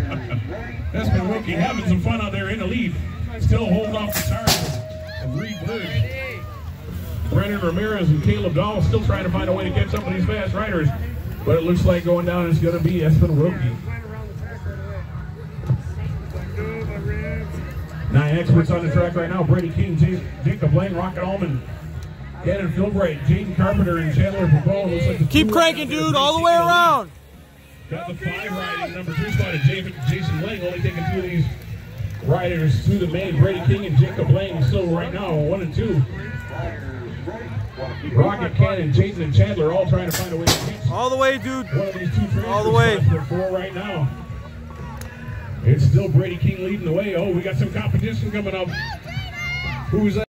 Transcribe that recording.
Espen Wilkie having some fun out there in the lead. Still holding off the tires of Reed Bridge. Brendan Ramirez and Caleb Dahl still trying to find a way to catch up with these fast riders. But it looks like going down is going to be Espen Wilkie. Nine experts on the track right now. Brady King, J Jacob Lane, Rocket Allman, Gannon Philbright, Jaden Carpenter, and Chandler Papone. Like Keep cranking, dude, all the way around. Got the five riding number two spot is Jason Lang, only taking two of these riders to the main. Brady King and Jacob Lang still right now, one and two. Rocket Cannon, Jason and Chandler all trying to find a way to catch All the way, dude. one of these two All the way. four right now. It's still Brady King leading the way. Oh, we got some competition coming up. Who's that?